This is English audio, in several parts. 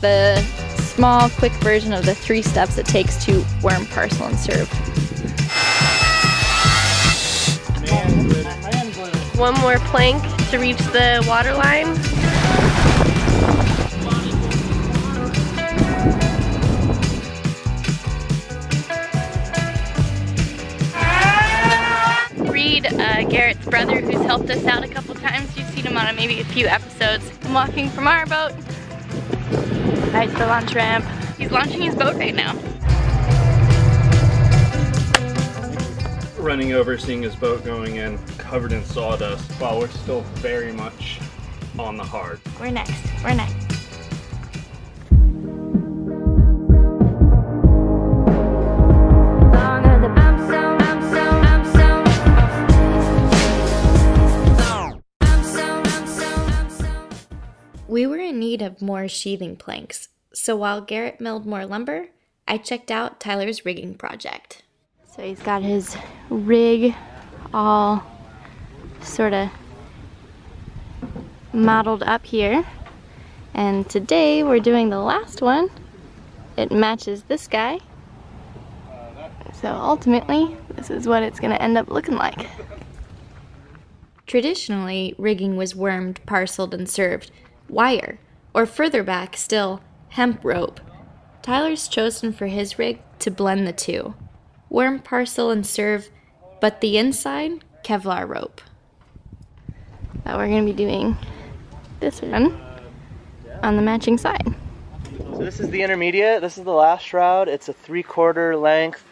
The small, quick version of the three steps it takes to worm, parcel, and serve. One more plank to reach the water line. Reid, uh, Garrett's brother, who's helped us out a couple times. You've seen him on maybe a few episodes. I'm walking from our boat. Right to the launch ramp. He's launching his boat right now. running over, seeing his boat going in, covered in sawdust, while we're still very much on the hard. We're next. We're next. We were in need of more sheathing planks, so while Garrett milled more lumber, I checked out Tyler's rigging project. So he's got his rig all sort of modeled up here. And today we're doing the last one. It matches this guy. So ultimately, this is what it's gonna end up looking like. Traditionally, rigging was wormed, parceled, and served wire, or further back still, hemp rope. Tyler's chosen for his rig to blend the two worm, parcel, and serve, but the inside, Kevlar rope. Now we're gonna be doing this one on the matching side. So this is the intermediate, this is the last shroud. It's a three quarter length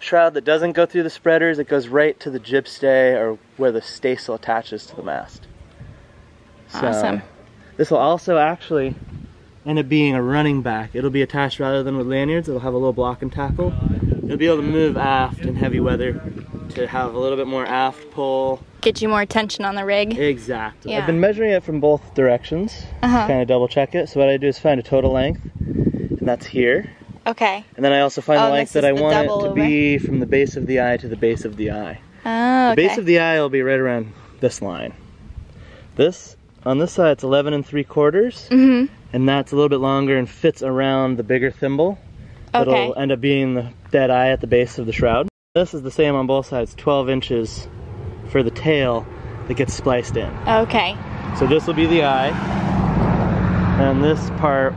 shroud that doesn't go through the spreaders, it goes right to the jib stay or where the staysail attaches to the mast. So, awesome. This will also actually end up being a running back. It'll be attached rather than with lanyards, it'll have a little block and tackle. You'll be able to move aft in heavy weather to have a little bit more aft pull. Get you more tension on the rig. Exactly. Yeah. I've been measuring it from both directions, uh -huh. kind of double check it. So what I do is find a total length, and that's here. Okay. And then I also find oh, the length that I want it to over. be from the base of the eye to the base of the eye. Oh, okay. The base of the eye will be right around this line. This on this side, it's 11 and 3 quarters. Mm -hmm. And that's a little bit longer and fits around the bigger thimble. Okay. That'll end up being the dead eye at the base of the shroud. This is the same on both sides, 12 inches for the tail that gets spliced in. Okay. So this will be the eye. And this part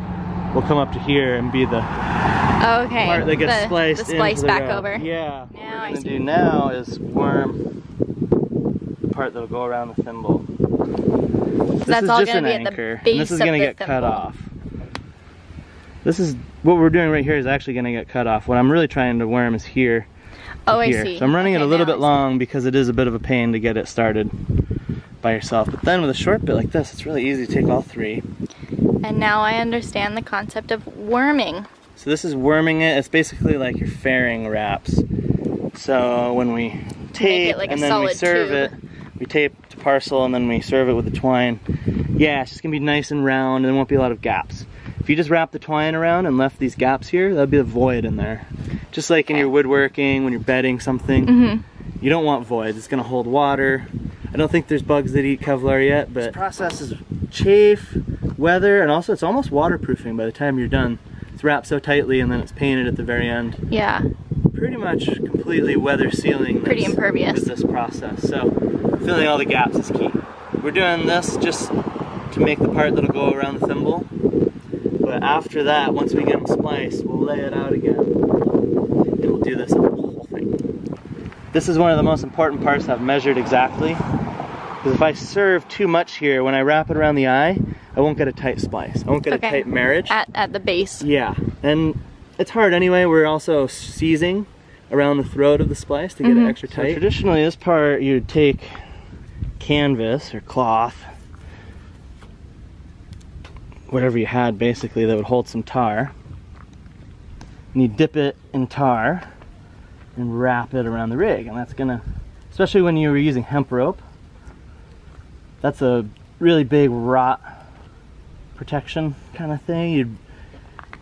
will come up to here and be the okay. part that gets the, spliced the splice back ground. over. Yeah. Now what we're gonna do now is worm the part that'll go around the thimble. This that's is all just an be anchor, at the base and this is gonna get thimble. cut off. This is what we're doing right here is actually gonna get cut off. What I'm really trying to worm is here. Oh, here. I see. So I'm running okay, it a little bit long because it is a bit of a pain to get it started by yourself. But then with a short bit like this, it's really easy to take all three. And now I understand the concept of worming. So this is worming it. It's basically like your fairing wraps. So when we tape like and then we serve tube. it, we tape to parcel and then we serve it with the twine. Yeah, it's just gonna be nice and round and there won't be a lot of gaps. If you just wrap the twine around and left these gaps here, that'd be a void in there. Just like in your woodworking, when you're bedding something, mm -hmm. you don't want voids. It's gonna hold water. I don't think there's bugs that eat Kevlar yet, but this process is chafe, weather, and also it's almost waterproofing by the time you're done. It's wrapped so tightly and then it's painted at the very end. Yeah. Pretty much completely weather sealing Pretty this, impervious. with this process. So filling all the gaps is key. We're doing this just to make the part that'll go around the thimble. But after that, once we get them spliced, we'll lay it out again. And we'll do this whole thing. This is one of the most important parts I've measured exactly. Because if I serve too much here, when I wrap it around the eye, I won't get a tight splice. I won't get okay. a tight marriage. At, at the base. Yeah, and it's hard anyway. We're also seizing around the throat of the splice to get mm -hmm. it extra tight. So traditionally, this part you'd take canvas or cloth whatever you had basically that would hold some tar. And you dip it in tar and wrap it around the rig. And that's gonna, especially when you were using hemp rope, that's a really big rot protection kind of thing. You'd,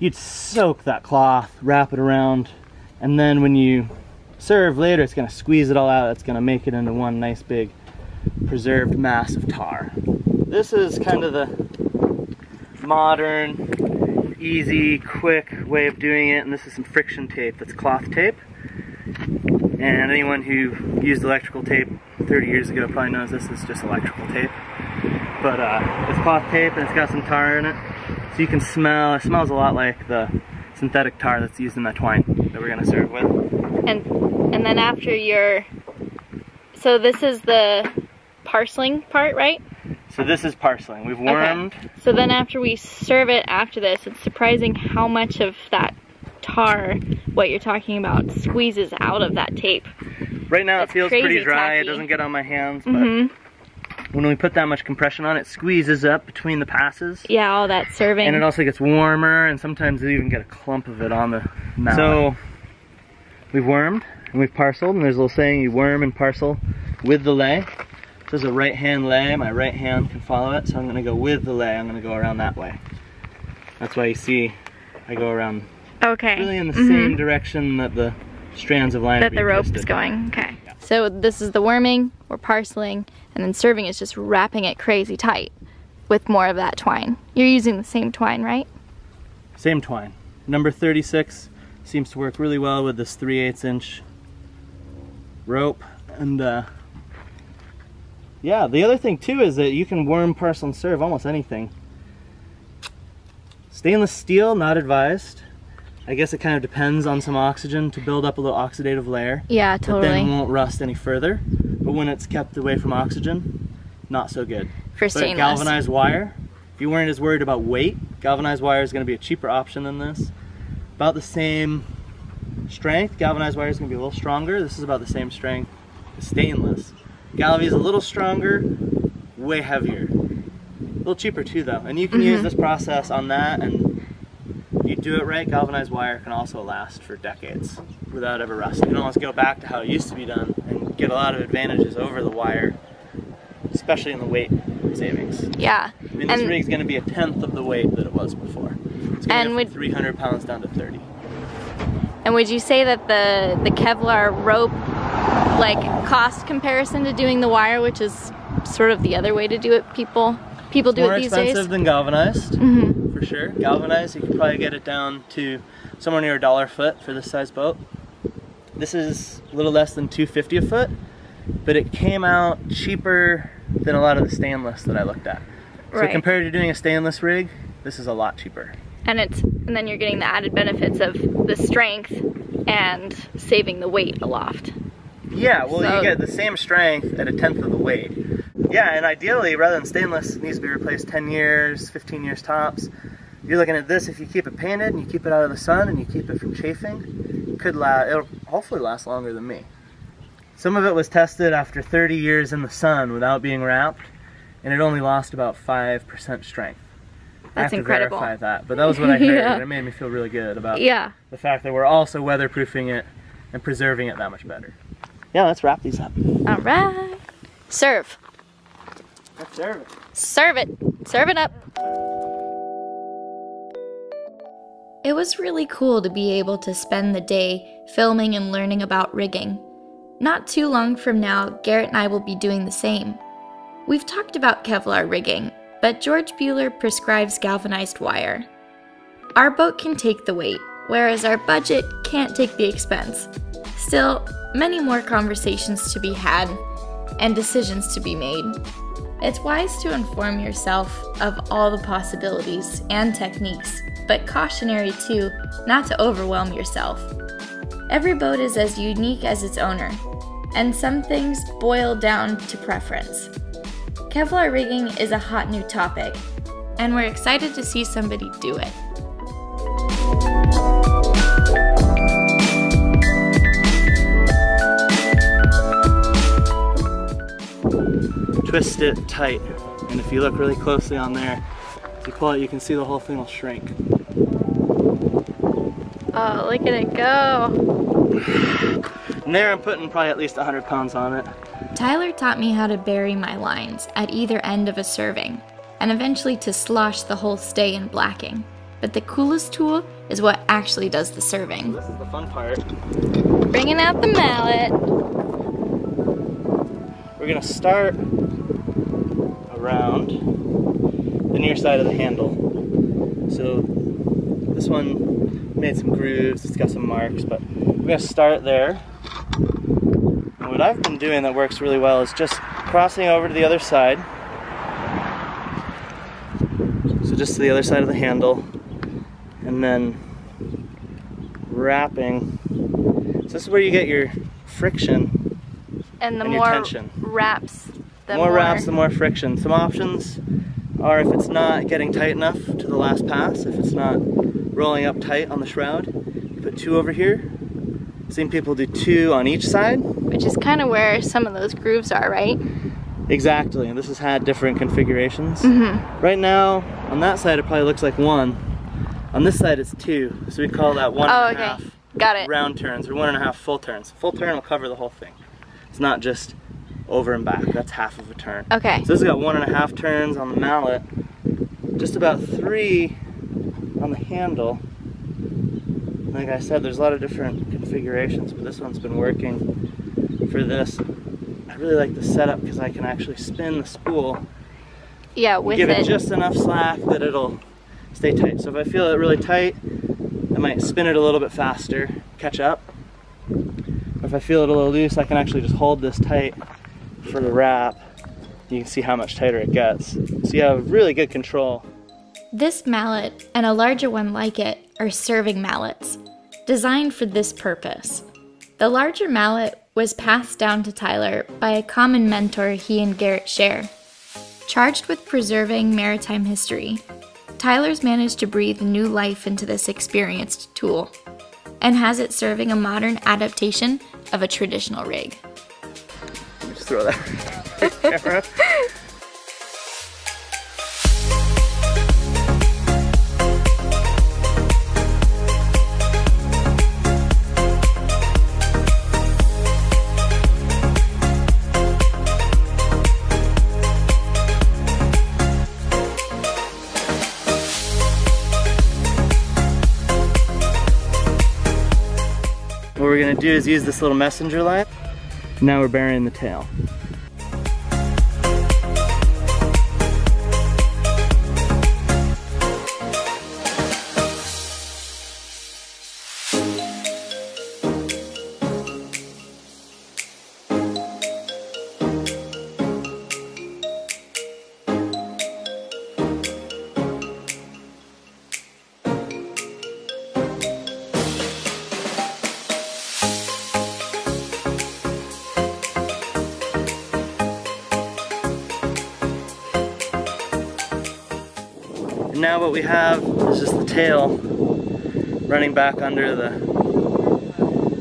you'd soak that cloth, wrap it around, and then when you serve later, it's gonna squeeze it all out. It's gonna make it into one nice big preserved mass of tar. This is kind of the modern, easy, quick way of doing it, and this is some friction tape that's cloth tape. And anyone who used electrical tape 30 years ago probably knows this is just electrical tape. But uh, it's cloth tape and it's got some tar in it. So you can smell, it smells a lot like the synthetic tar that's used in that twine that we're gonna serve with. And and then after your, so this is the parceling part, right? So this is parceling. We've wormed. Okay. So then after we serve it after this, it's surprising how much of that tar, what you're talking about, squeezes out of that tape. Right now It's it feels pretty dry. It doesn't get on my hands, but hmm when we put that much compression on it, it squeezes up between the passes. Yeah, all that serving. And it also gets warmer, and sometimes you even get a clump of it on the mallet. So we've wormed and we've parceled, and there's a little saying you worm and parcel with the lay. This is a right hand lay. My right hand can follow it, so I'm going to go with the lay. I'm going to go around that way. That's why you see I go around okay. really in the Mhm. same direction that the strands of line are that the rope is twisted. going. Okay. So this is the worming, we're parceling, and then serving is just wrapping it crazy tight with more of that twine. You're using the same twine, right? Same twine. Number 36 seems to work really well with this 3 8 inch rope. And uh, yeah, the other thing too is that you can worm, parcel, and serve almost anything. Stainless steel, not advised. I guess it kind of depends on some oxygen to build up a little oxidative layer. Yeah, That then won't rust any further. But when it's kept away from oxygen, not so good. For But stainless. galvanized wire, if you weren't as worried about weight, galvanized wire is going to be a cheaper option than this. About the same strength, galvanized wire is going to be a little stronger. This is about the same strength as stainless. Galvy is a little stronger, way heavier. A little cheaper too though. And you can use Mhm. this process on that and if you do it right, galvanized wire can also last for decades without ever rusting. You can almost go back to how it used to be done get a lot of advantages over the wire, especially in the weight savings. Yeah. I mean, this And- rig's going to be a tenth of the weight that it was before. It's going And to would- 300 pounds down to 30. And would you say that the the Kevlar rope, like cost comparison to doing the wire, which is sort of the other way to do it, people people do it these days? more expensive than galvanized, hmm for sure. Galvanized, you could probably get it down to somewhere near a dollar foot for this size boat. This is a little less than 250 a foot, but it came out cheaper than a lot of the stainless that I looked at. Right. So compared to doing a stainless rig, this is a lot cheaper. And it's and then you're getting the added benefits of the strength and saving the weight aloft. Yeah, well, So- you get the same strength at a tenth of the weight. Yeah, and ideally, rather than stainless, it needs to be replaced 10 years, 15 years tops. You're looking at this, if you keep it painted and you keep it out of the sun and you keep it from chafing, it could last, it'll hopefully last longer than me. Some of it was tested after 30 years in the sun without being wrapped, and it only lost about 5% strength. I That's have incredible. to verify that, but that was what I heard, Yeah. and it made me feel really good about Yeah. the fact that we're also weatherproofing it and preserving it that much better. Yeah, let's wrap these up. All right. Serve. Let's serve it. Serve it. Serve it up. It was really cool to be able to spend the day filming and learning about rigging. Not too long from now, Garrett and I will be doing the same. We've talked about Kevlar rigging, but George Buehler prescribes galvanized wire. Our boat can take the weight, whereas our budget can't take the expense. Still, many more conversations to be had and decisions to be made. It's wise to inform yourself of all the possibilities and techniques, but cautionary too not to overwhelm yourself. Every boat is as unique as its owner, and some things boil down to preference. Kevlar rigging is a hot new topic, and we're excited to see somebody do it. twist it tight. And if you look really closely on there, if you pull it, you can see the whole thing will shrink. Oh, look at it go. And there I'm putting probably at least 100 pounds on it. Tyler taught me how to bury my lines at either end of a serving, and eventually to slosh the whole stay in blacking. But the coolest tool is what actually does the serving. This is the fun part. Bringing out the mallet. We're gonna start around the near side of the handle. So This one made some grooves, it's got some marks, but we're gonna start there. And what I've been doing that works really well is just crossing over to the other side. So just to the other side of the handle, and then wrapping. So this is where you get your friction And the And more tension. wraps, the more, wraps, the more friction. Some options are if it's not getting tight enough to the last pass, if it's not rolling up tight on the shroud, you put two over here. Seen people do two on each side. which is kind of where some of those grooves are, right? Exactly, and this has had different configurations. Mm-hmm. Right now, on that side it probably looks like one. On this side it's two, so we call that one Oh, and a okay. half Got it. round turns or one and a half full turns. Full turn will cover the whole thing. It's not just over and back, that's half of a turn. Okay. So this has got one and a half turns on the mallet, just about three on the handle. Like I said, there's a lot of different configurations, but this one's been working for this. I really like the setup because I can actually spin the spool, Yeah, with give it. it. just enough slack that it'll stay tight. So if I feel it really tight, I might spin it a little bit faster, catch up. Or if I feel it a little loose, I can actually just hold this tight for the wrap. You can see how much tighter it gets. So you have really good control. This mallet and a larger one like it are serving mallets, designed for this purpose. The larger mallet was passed down to Tyler by a common mentor he and Garrett share. Charged with preserving maritime history, Tyler's managed to breathe new life into this experienced tool and has it serving a modern adaptation of a traditional rig. Just throw that camera. Do is use this little messenger line. Now we're burying the tail. Now what we have is just the tail running back under the,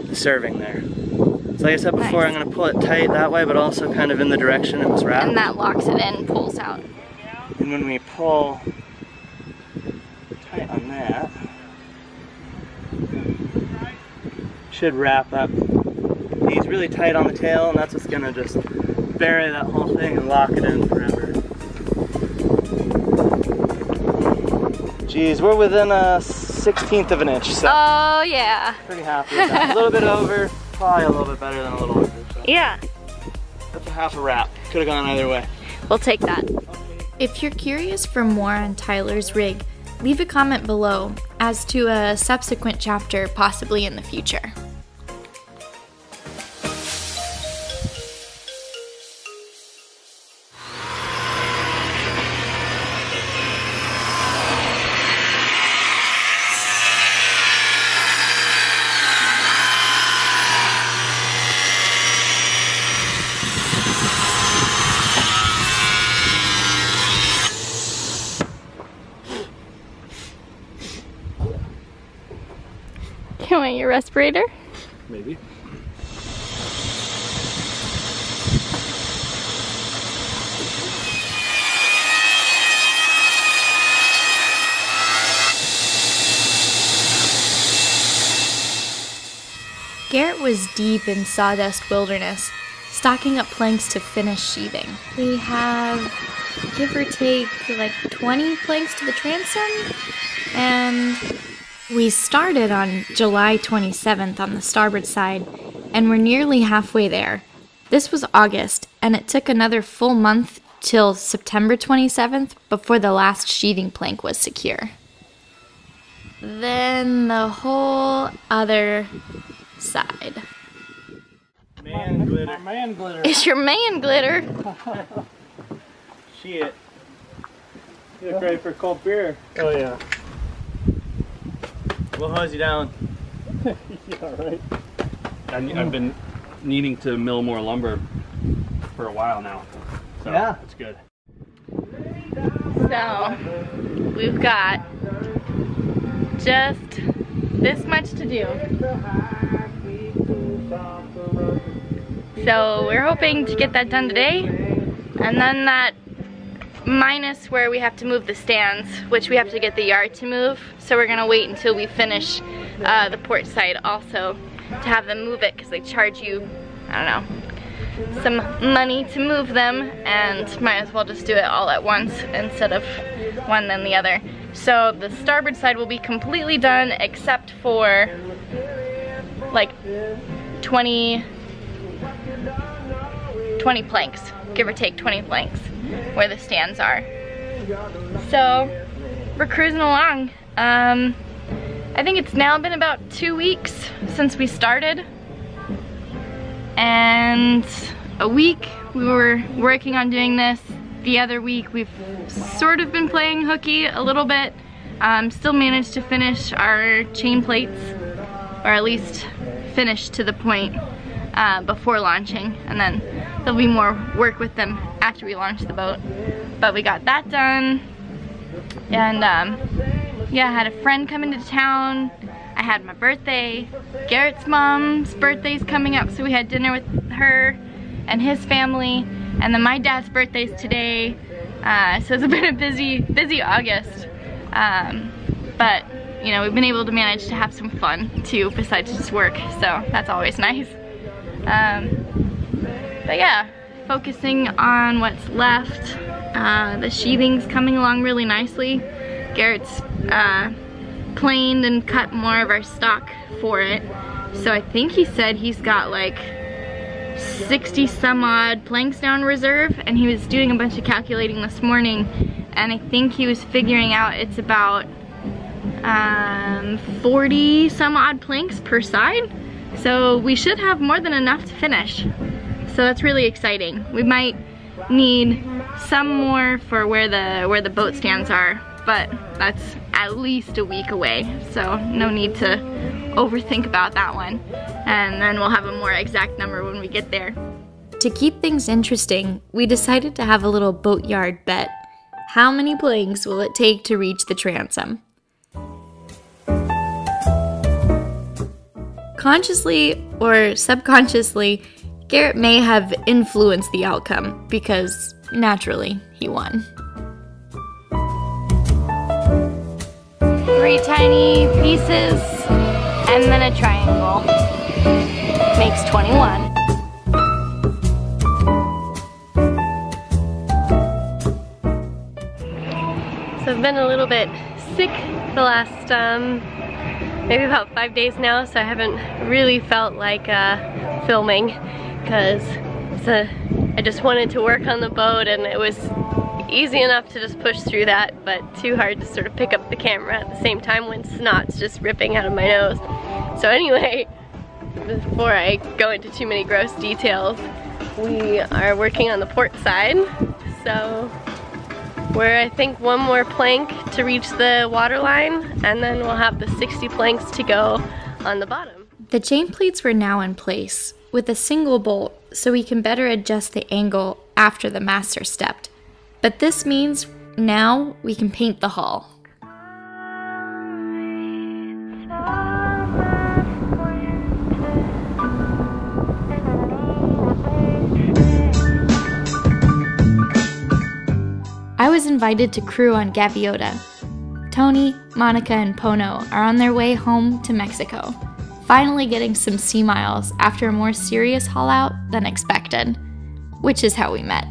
the serving there. So like I said before, I'm going to pull it tight that way, but also kind of in the direction it was wrapped. and that locks it in, pulls out. And when we pull tight on that, should wrap up these really tight on the tail, and that's what's gonna just bury that whole thing and lock it in forever. Geez, we're within a 16th of an inch, so Oh, yeah. pretty happy with that. A little bit over, probably a little bit better than a little under. So Yeah. that's a half a wrap. Could have gone either way. We'll take that. If you're curious for more on Tyler's rig, leave a comment below as to a subsequent chapter possibly in the future. Deep in sawdust wilderness, stocking up planks to finish sheathing. We have, give or take, like 20 planks to the transom, and we started on July 27th on the starboard side, and we're nearly halfway there. This was August, and it took another full month till September 27th before the last sheathing plank was secure. then the whole other side. Man glitter. Man glitter. It's your man glitter. Shit. You look ready for a cold beer. Oh yeah. We'll hose you down. Yeah, right. I, I've been needing to mill more lumber for a while now. So Yeah. it's good. So, we've got just this much to do. So, we're hoping to get that done today. And then that minus where we have to move the stands, which we have to get the yard to move. So we're gonna wait until we finish uh, the port side also to have them move it because they charge you, I don't know, some money to move them and might as well just do it all at once instead of one then the other. So the starboard side will be completely done except for like 20, 20 planks, give or take 20 planks where the stands are. So we're cruising along. Um, I think it's now been about two weeks since we started. And a week we were working on doing this. The other week we've sort of been playing hooky a little bit. Um, still managed to finish our chain plates, or at least finish to the point uh, before launching. And then there'll be more work with them after we launch the boat. But we got that done. And um, yeah, I had a friend come into town. I had my birthday. Garrett's mom's birthday's coming up, so we had dinner with her and his family. And then my dad's birthday's today. Uh, so it's been a busy, busy August. Um, but, you know, we've been able to manage to have some fun too, besides just work. So that's always nice. Um, but yeah, focusing on what's left. Uh, the sheathing's coming along really nicely. Garrett's uh, planed and cut more of our stock for it. So I think he said he's got like 60 some odd planks down reserve and he was doing a bunch of calculating this morning and I think he was figuring out it's about um, 40 some odd planks per side. So we should have more than enough to finish. So that's really exciting. We might need some more for where the where the boat stands are, but that's at least a week away. So no need to overthink about that one. And then we'll have a more exact number when we get there. To keep things interesting, we decided to have a little boatyard bet. How many planks will it take to reach the transom? Consciously or subconsciously, Garrett may have influenced the outcome because naturally he won. Three tiny pieces and then a triangle. Makes 21. So I've been a little bit sick the last um, maybe about five days now, so I haven't really felt like uh, filming because I just wanted to work on the boat and it was easy enough to just push through that, but too hard to sort of pick up the camera at the same time when snot's just ripping out of my nose. So anyway, before I go into too many gross details, we are working on the port side. So we're I think one more plank to reach the water line and then we'll have the 60 planks to go on the bottom. The chain plates were now in place with a single bolt so we can better adjust the angle after the master stepped. But this means now we can paint the hull. Was invited to crew on Gaviota. Tony, Monica, and Pono are on their way home to Mexico, finally getting some sea miles after a more serious haul out than expected, which is how we met.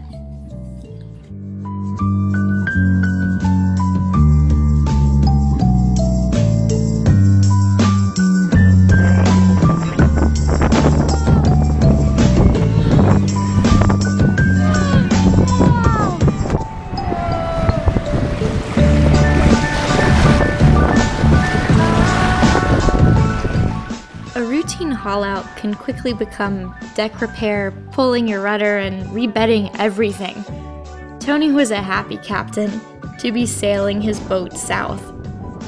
Routine haul out can quickly become deck repair, pulling your rudder, and rebedding everything. Tony was a happy captain to be sailing his boat south.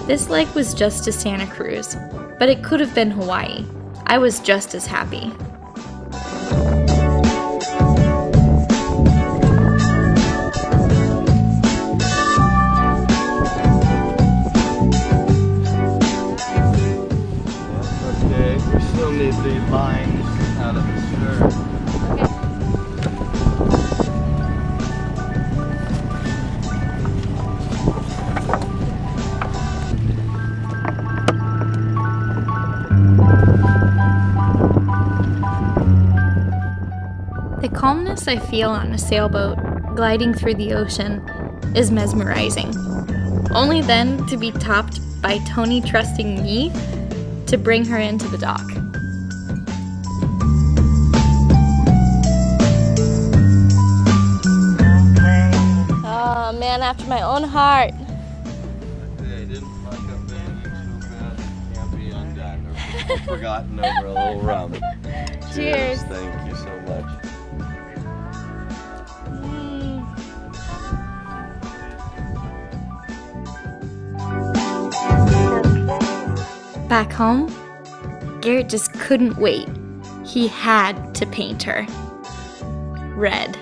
This leg was just to Santa Cruz, but it could have been Hawaii. I was just as happy. Calmness I feel on a sailboat gliding through the ocean is mesmerizing. Only then to be topped by Tony trusting me to bring her into the dock. Oh man, after my own heart. They didn't fuck up anything so bad it can't be undone or forgotten over a little rum. Cheers. Thank Back home, Garrett just couldn't wait. He had to paint her. Red.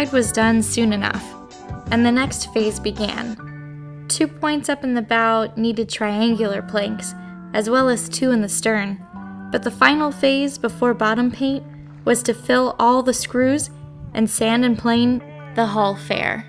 Side was done soon enough, and the next phase began. Two points up in the bow needed triangular planks, as well as two in the stern, but the final phase before bottom paint was to fill all the screws and sand and plane the hull fair.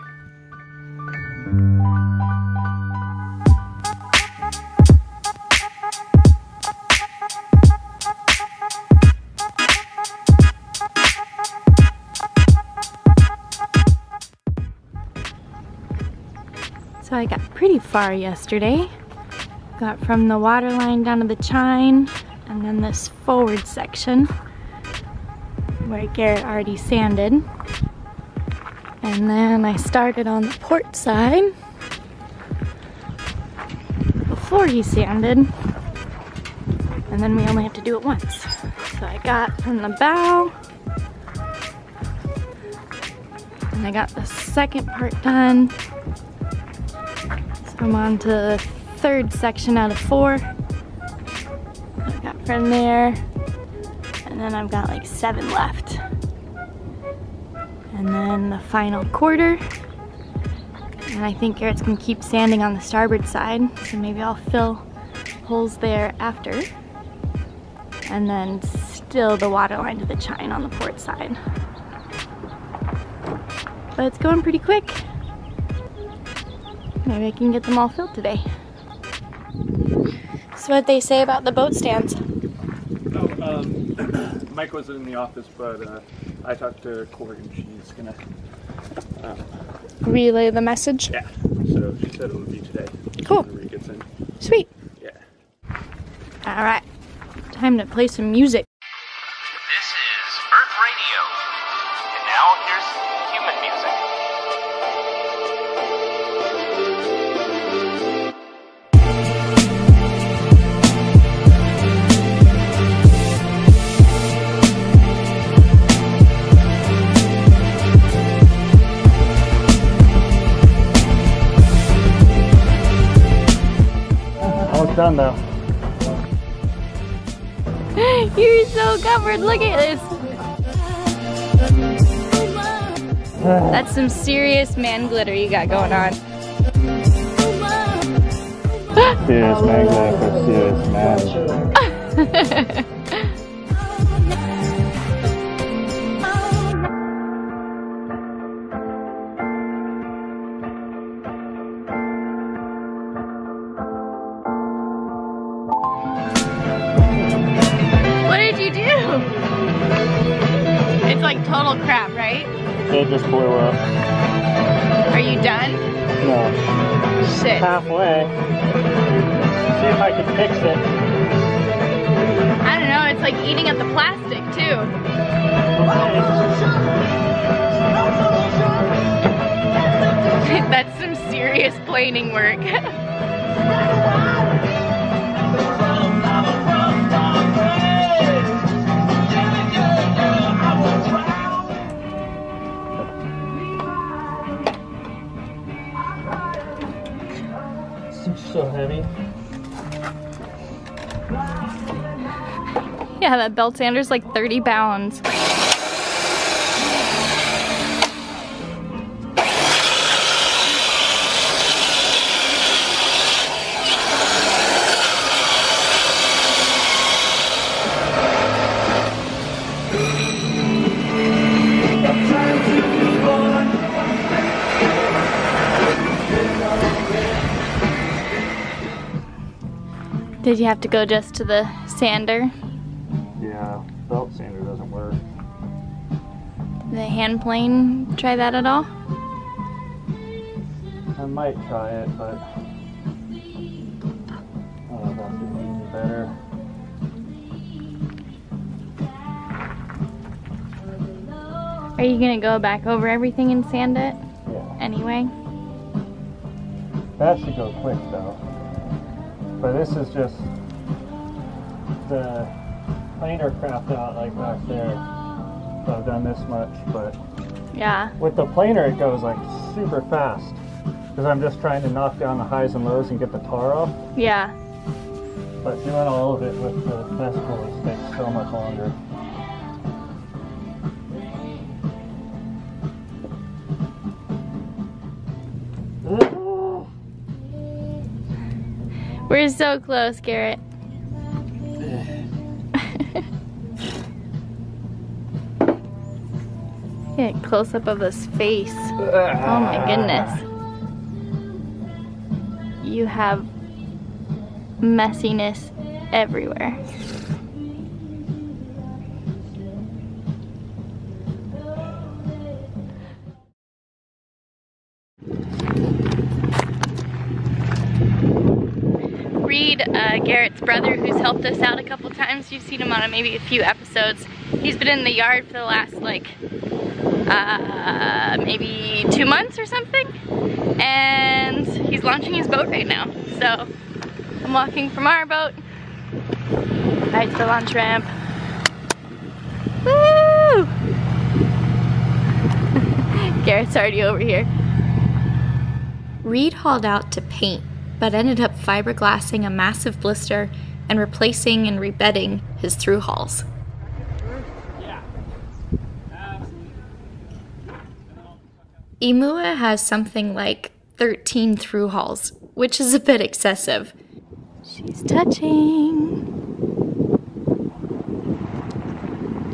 So I got pretty far yesterday. Got from the water line down to the chine, and then this forward section where Garrett already sanded. And then I started on the port side before he sanded. And then we only have to do it once. So I got from the bow, and I got the second part done. I'm on to the third section out of four. I've got from there, and then I've got like seven left. And then the final quarter. And I think Garrett's gonna keep sanding on the starboard side, so maybe I'll fill holes there after. And then still the water line to the chine on the port side. But it's going pretty quick. Maybe I can get them all filled today. So what they say about the boat stands. Oh, um, Mike wasn't in the office, but uh, I talked to Corey and she's gonna. Uh, Relay the message. yeah, so she said it would be today. Cool. Sweet. Yeah. All right, time to play some music. Almost done though. You're so covered. Look at this. That's some serious man glitter you got going on. Serious man, for serious man. just blew up. Are you done? No. Shit. Halfway. See if I can fix it. I don't know, it's like eating at the plastic too. That's some serious planing work. so heavy. yeah, that belt sander's like 30 pounds. Did you have to go just to the sander? Yeah, belt sander doesn't work. The hand plane, try that at all? I might try it, but I don't know if that's gonna be any better. Are you gonna go back over everything and sand it Yeah. anyway? That should go quick though. But this is just the planer crapped out like back there. So I've done this much, but Yeah. with the planer it goes like super fast. Because I'm just trying to knock down the highs and lows and get the tar off. Yeah. But doing all of it with the vesicles takes so much longer. We're so close, Garrett. Get a close up of his face. Oh my goodness. You have messiness everywhere. Uh, Garrett's brother, who's helped us out a couple times. You've seen him on maybe a few episodes. He's been in the yard for the last like uh, maybe two months or something. And he's launching his boat right now. So I'm walking from our boat right to the launch ramp. Woo! Garrett's already over here. Reid hauled out to paint, but ended up fiberglassing a massive blister and replacing and rebedding his through hulls. I Mua has something like 13 through hulls, which is a bit excessive. She's touching.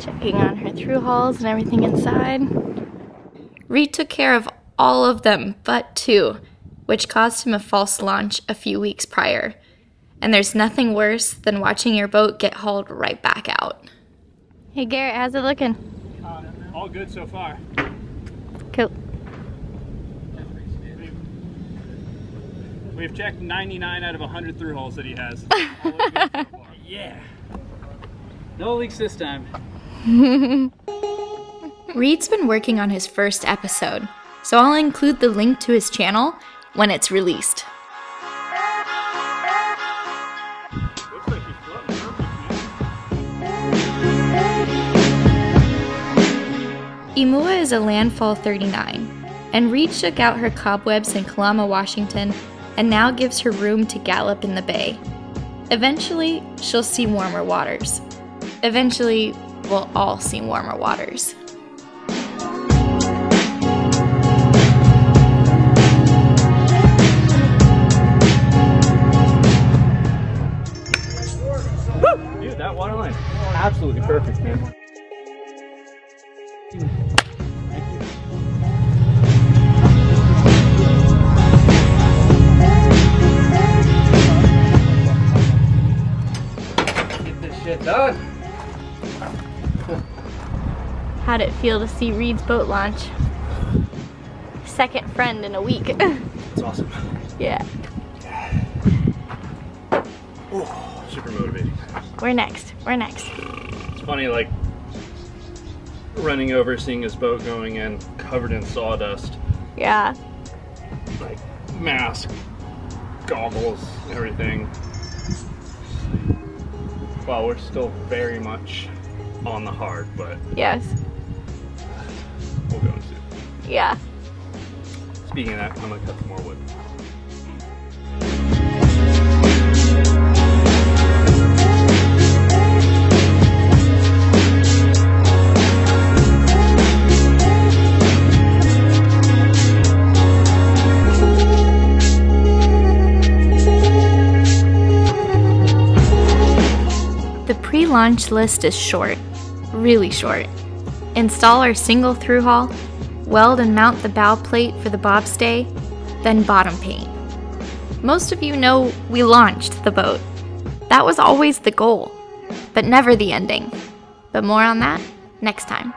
Checking on her through hulls and everything inside. Reid took care of all of them but two, which caused him a false launch a few weeks prior. And there's nothing worse than watching your boat get hauled right back out. Hey Garrett, how's it looking? Uh, all good so far. Cool. We've checked 99 out of 100 through hulls that he has. yeah. No leaks this time. Reid's been working on his first episode, so I'll include the link to his channel when it's released. I Mua is a landfall 39, and Reid shook out her cobwebs in Kalama, Washington, and now gives her room to gallop in the bay. Eventually, she'll see warmer waters. Eventually, we'll all see warmer waters. Absolutely perfect, man. Get this shit done. How'd it feel to see Reid's boat launch? second friend in a week. It's awesome. yeah. Oh, super motivating. We're next. We're next. Funny, like running over, seeing his boat going in, covered in sawdust, Yeah. like mask, goggles, everything. Well, we're still very much on the hard, but Yes. we'll go soon. Yeah. Speaking of that, I'm gonna cut some more wood. Launch list is short, really short. Install our single through hull, weld and mount the bow plate for the bobstay, then bottom paint. Most of you know we launched the boat. That was always the goal, but never the ending. But more on that next time.